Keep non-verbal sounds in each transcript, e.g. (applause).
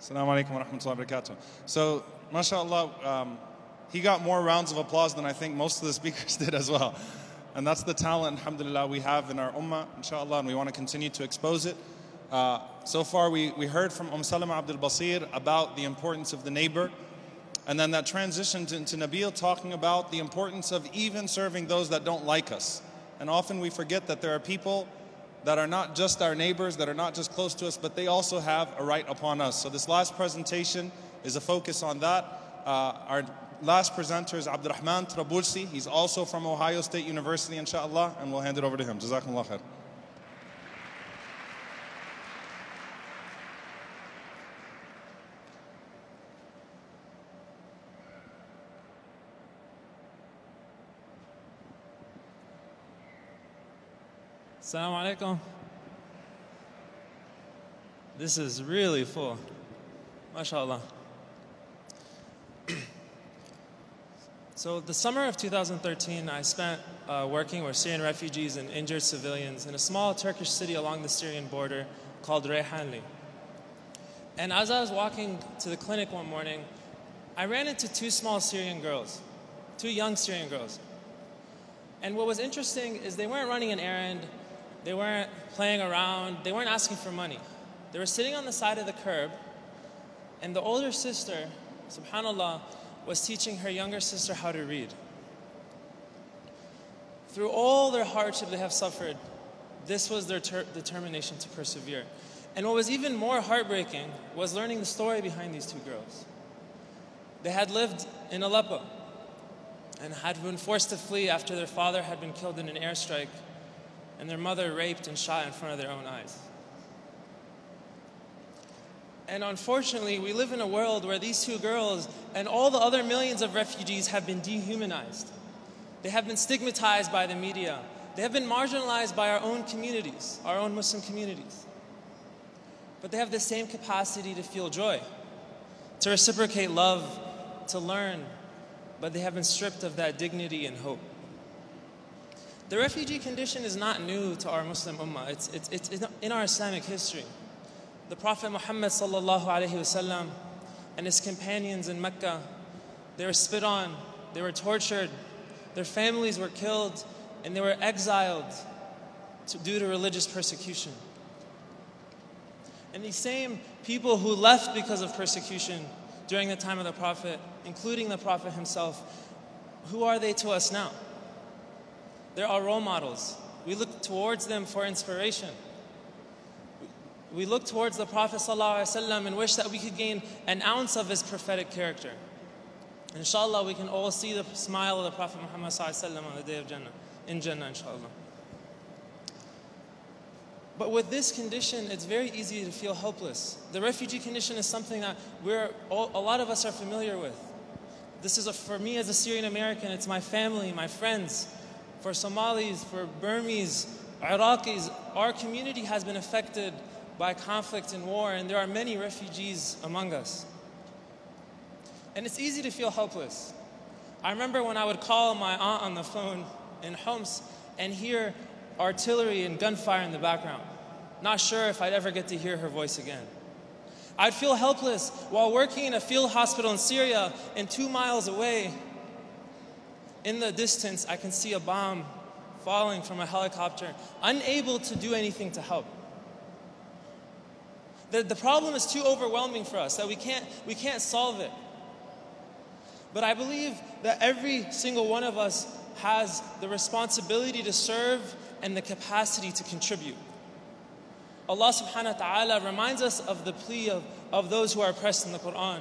Assalamu alaikum wa rahmatullahi wa barakatuh. So, mashallah, um, he got more rounds of applause than I think most of the (laughs) speakers did as well. And that's the talent, alhamdulillah, we have in our ummah, inshallah, and we want to continue to expose it. Uh, so far, we, we heard from Umm Salama Abdul Basir about the importance of the neighbor. And then that transitioned into Nabil talking about the importance of even serving those that don't like us. And often we forget that there are people that are not just our neighbors, that are not just close to us, but they also have a right upon us. So this last presentation is a focus on that. Uh, our last presenter is Abdurrahman Trabulsi. He's also from Ohio State University, inshallah, and we'll hand it over to him. Jazakumullah khair. Assalamu alaikum. This is really full. MashaAllah. (clears throat) so, the summer of 2013, I spent uh, working with Syrian refugees and injured civilians in a small Turkish city along the Syrian border called Reyhanli. And as I was walking to the clinic one morning, I ran into two small Syrian girls, two young Syrian girls. And what was interesting is they weren't running an errand, they weren't playing around, they weren't asking for money. They were sitting on the side of the curb, and the older sister, subhanAllah, was teaching her younger sister how to read. Through all their hardship they have suffered, this was their ter- determination to persevere. And what was even more heartbreaking was learning the story behind these two girls. They had lived in Aleppo and had been forced to flee after their father had been killed in an airstrike and their mother raped and shot in front of their own eyes. And unfortunately, we live in a world where these two girls and all the other millions of refugees have been dehumanized. They have been stigmatized by the media. They have been marginalized by our own communities, our own Muslim communities. But they have the same capacity to feel joy, to reciprocate love, to learn, but they have been stripped of that dignity and hope. The refugee condition is not new to our Muslim ummah. It's, it's, it's in our Islamic history. The Prophet Muhammad sallallahu alaihi wasallam and his companions in Mecca, they were spit on, they were tortured, their families were killed, and they were exiled to, due to religious persecution. And these same people who left because of persecution during the time of the Prophet, including the Prophet himself, who are they to us now? They're our role models. We look towards them for inspiration. We look towards the Prophet ﷺ and wish that we could gain an ounce of his prophetic character. Inshallah, we can all see the smile of the Prophet Muhammad ﷺ on the day of Jannah, in Jannah, inshallah. But with this condition, it's very easy to feel hopeless. The refugee condition is something that we're all, a lot of us are familiar with. This is a, for me as a Syrian American, it's my family, my friends, for Somalis, for Burmese, Iraqis, our community has been affected by conflict and war, and there are many refugees among us. And it's easy to feel helpless. I remember when I would call my aunt on the phone in Homs and hear artillery and gunfire in the background, not sure if I'd ever get to hear her voice again. I'd feel helpless while working in a field hospital in Syria and two miles away in the distance, I can see a bomb falling from a helicopter, unable to do anything to help. The, the problem is too overwhelming for us that we can't, we can't solve it. But I believe that every single one of us has the responsibility to serve and the capacity to contribute. Allah subhanahu wa ta'ala reminds us of the plea of, of those who are oppressed in the Quran.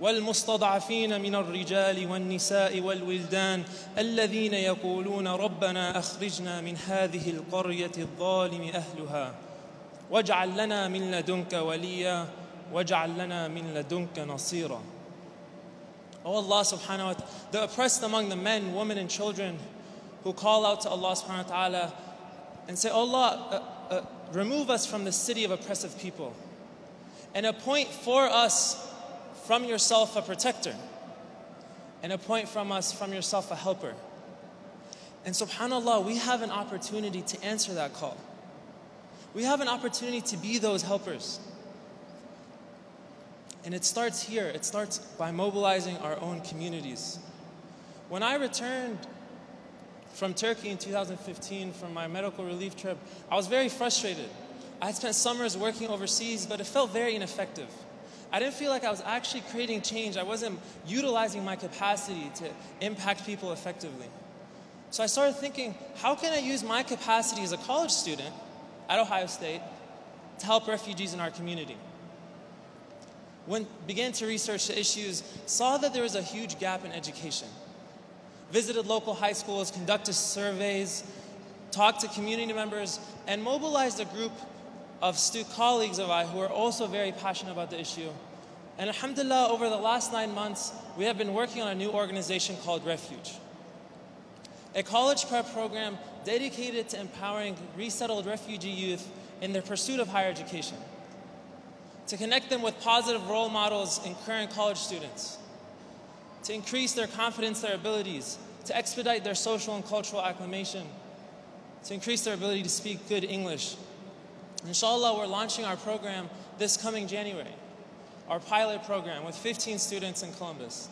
والمستضعفين من الرجال والنساء والولدان الذين يقولون ربنا اخرجنا من هذه القريه الظالم اهلها واجعل لنا من لدنك وليا واجعل لنا من لدنك نصيرا Oh Allah subhanahu wa ta'ala, the oppressed among the men, women, and children who call out to Allah subhanahu wa ta'ala and say, Allah, uh, uh, remove us from the city of oppressive people and appoint for us from yourself a protector, and appoint from us from yourself a helper. And subhanAllah, we have an opportunity to answer that call. We have an opportunity to be those helpers. And it starts here. It starts by mobilizing our own communities. When I returned from Turkey in 2015 from my medical relief trip, I was very frustrated. I had spent summers working overseas, but it felt very ineffective. I didn't feel like I was actually creating change. I wasn't utilizing my capacity to impact people effectively. So I started thinking, how can I use my capacity as a college student at Ohio State to help refugees in our community? When began to research the issues, saw that there was a huge gap in education. Visited local high schools, conducted surveys, talked to community members, and mobilized a group of stu- colleagues of mine who are also very passionate about the issue. And alhamdulillah, over the last nine months, we have been working on a new organization called Refuge, a college prep program dedicated to empowering resettled refugee youth in their pursuit of higher education, to connect them with positive role models in current college students, to increase their confidence, their abilities, to expedite their social and cultural acclimation, to increase their ability to speak good English, Inshallah, we're launching our program this coming January, our pilot program with 15 students in Columbus.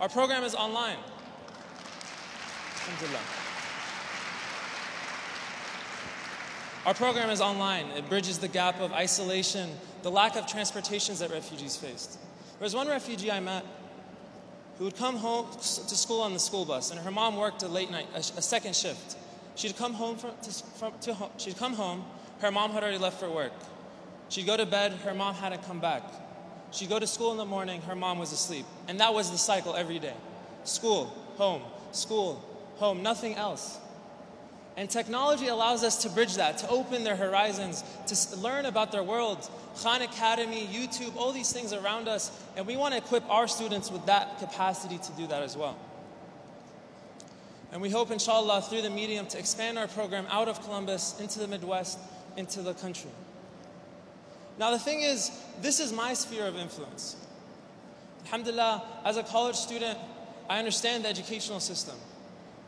Our program is online. Alhamdulillah. Our program is online. It bridges the gap of isolation, the lack of transportations that refugees faced. There was one refugee I met who would come home to school on the school bus, and her mom worked a late night, a, second shift. She'd come home from, to, from, to, she'd come home her mom had already left for work. She'd go to bed, her mom hadn't come back. She'd go to school in the morning, her mom was asleep. And that was the cycle every day school, home, school, home, nothing else. And technology allows us to bridge that, to open their horizons, to learn about their world. Khan Academy, YouTube, all these things around us, and we want to equip our students with that capacity to do that as well. And we hope, inshallah, through the medium to expand our program out of Columbus into the Midwest into the country. Now, the thing is, this is my sphere of influence. Alhamdulillah, as a college student, I understand the educational system.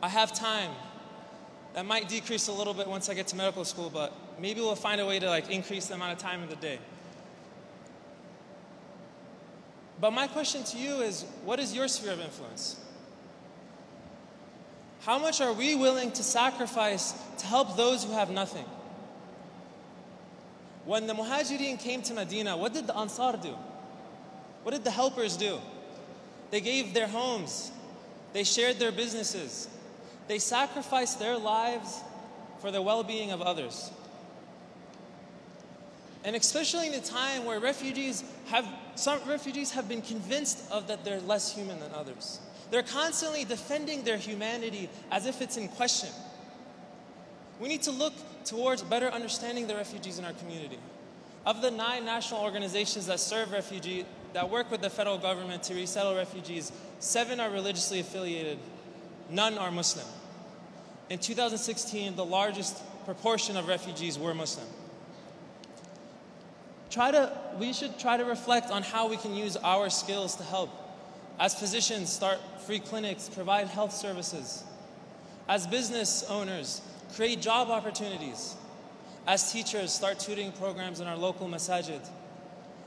I have time. That might decrease a little bit once I get to medical school, but maybe we'll find a way to like increase the amount of time in the day. But my question to you is what is your sphere of influence? How much are we willing to sacrifice to help those who have nothing? When the Muhajirin came to Medina, what did the Ansar do? What did the helpers do? They gave their homes, they shared their businesses, they sacrificed their lives for the well being of others. And especially in a time where refugees have, some refugees have been convinced of that they're less human than others. They're constantly defending their humanity as if it's in question. We need to look towards better understanding the refugees in our community. Of the nine national organizations that serve refugees, that work with the federal government to resettle refugees, seven are religiously affiliated, none are Muslim. In 2016, the largest proportion of refugees were Muslim. Try to, we should try to reflect on how we can use our skills to help. As physicians, start free clinics, provide health services. As business owners, create job opportunities. As teachers, start tutoring programs in our local masajid.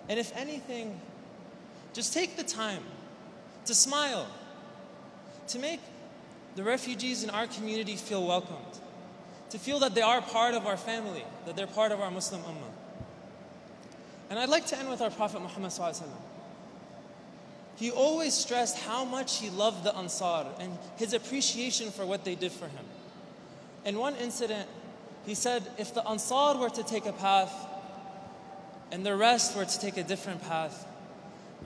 And if anything, just take the time to smile, to make the refugees in our community feel welcomed, to feel that they are part of our family, that they're part of our Muslim ummah. And I'd like to end with our Prophet Muhammad. He always stressed how much he loved the Ansar and his appreciation for what they did for him. In one incident, he said, if the Ansar were to take a path and the rest were to take a different path,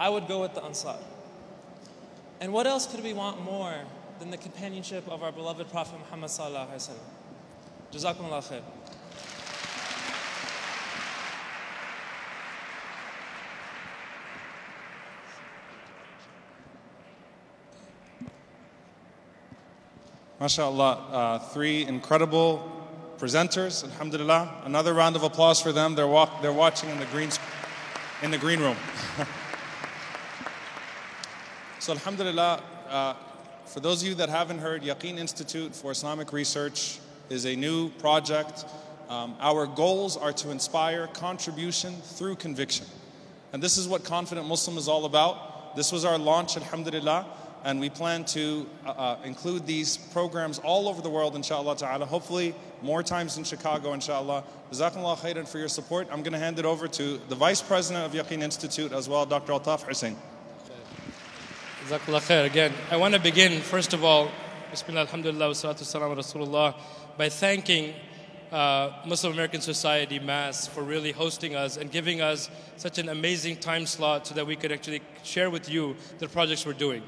I would go with the Ansar. And what else could we want more than the companionship of our beloved Prophet Muhammad sallallahu alaihi wasallam? Jazakumullah khair. MashaAllah, uh, three incredible presenters, alhamdulillah. Another round of applause for them. They're, walk, they're watching in the green, in the green room. (laughs) so alhamdulillah, uh, for those of you that haven't heard, Yaqeen Institute for Islamic Research is a new project. Um, our goals are to inspire contribution through conviction. And this is what Confident Muslim is all about. This was our launch, alhamdulillah. And we plan to uh, uh, include these programs all over the world, inshallah ta'ala. Hopefully, more times in Chicago, inshallah. Jazakallah khairan for your support. I'm going to hand it over to the Vice President of Yaqeen Institute as well, Dr. Altaf Husain. Jazakallah khair. Again, I want to begin, first of all, Bismillah, alhamdulillah, salatu salam Rasulullah, by thanking uh, Muslim American Society MAS for really hosting us and giving us such an amazing time slot so that we could actually share with you the projects we're doing.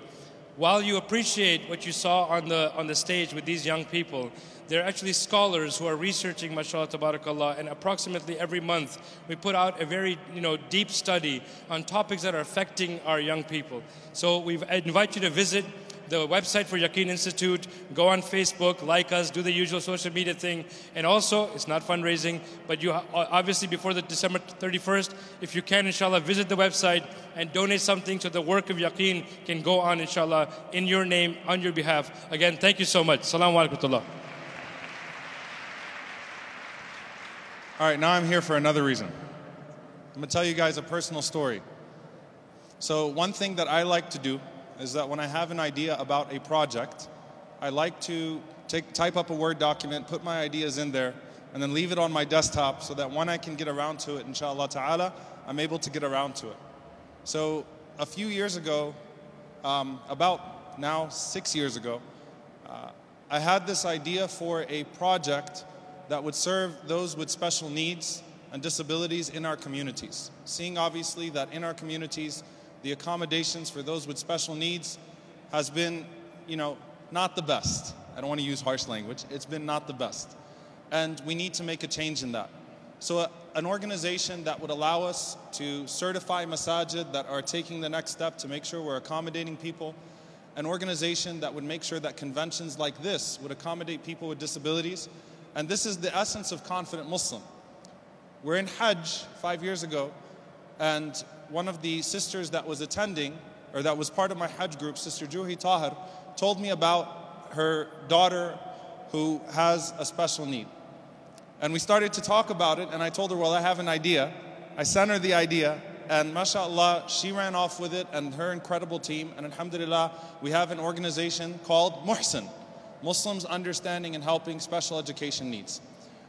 While you appreciate what you saw on the, on the stage with these young people, they're actually scholars who are researching, mashallah, tabarakallah, and approximately every month we put out a very you know, deep study on topics that are affecting our young people. So we invite you to visit the website for Yaqeen Institute, go on Facebook, like us, do the usual social media thing. And also, it's not fundraising, but you obviously before the December 31st, if you can, inshallah, visit the website and donate something so the work of Yaqeen can go on, inshallah, in your name, on your behalf. Again, thank you so much. Salaam alaikum. All right, now I'm here for another reason. I'm to tell you guys a personal story. So, one thing that I like to do is that when I have an idea about a project, I like to take, type up a Word document, put my ideas in there, and then leave it on my desktop so that when I can get around to it, inshallah ta'ala, I'm able to get around to it. So a few years ago, um, about now six years ago, uh, I had this idea for a project that would serve those with special needs and disabilities in our communities. Seeing obviously that in our communities, the accommodations for those with special needs has been, you know, not the best. I don't want to use harsh language. It's been not the best. And we need to make a change in that. So, uh, an organization that would allow us to certify masajid that are taking the next step to make sure we're accommodating people, an organization that would make sure that conventions like this would accommodate people with disabilities. And this is the essence of Confident Muslim. We're in Hajj five years ago, and one of the sisters that was attending, or that was part of my Hajj group, Sister Juhi Tahir, told me about her daughter who has a special need. And we started to talk about it, and I told her, Well, I have an idea. I sent her the idea, and mashallah, she ran off with it and her incredible team. And alhamdulillah, we have an organization called MUHSEN Muslims Understanding and Helping Special Education Needs.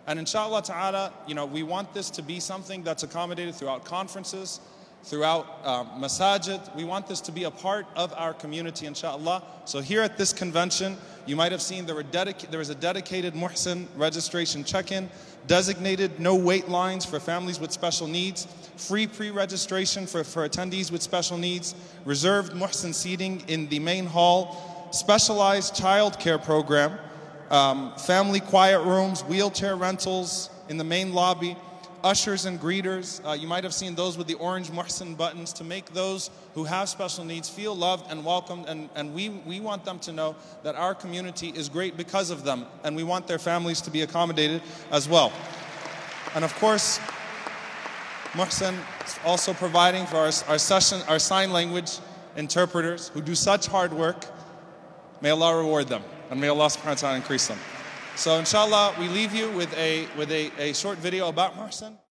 And inshallah ta'ala, you know, we want this to be something that's accommodated throughout conferences, throughout um, masajid. We want this to be a part of our community, inshallah. So here at this convention, you might have seen there, were there was a dedicated MUHSEN registration check-in, designated no wait lines for families with special needs, free pre-registration for, for attendees with special needs, reserved MUHSEN seating in the main hall, specialized child care program, um, family quiet rooms, wheelchair rentals in the main lobby, ushers and greeters. Uh, you might have seen those with the orange MUHSEN buttons to make those who have special needs feel loved and welcomed. And, and we, we want them to know that our community is great because of them. And we want their families to be accommodated as well. And of course, MUHSEN is also providing for our, our, session, our sign language interpreters who do such hard work. May Allah reward them and may Allah subhanahu wa ta'ala increase them. So inshallah, we leave you with a, with a, a short video about MUHSEN.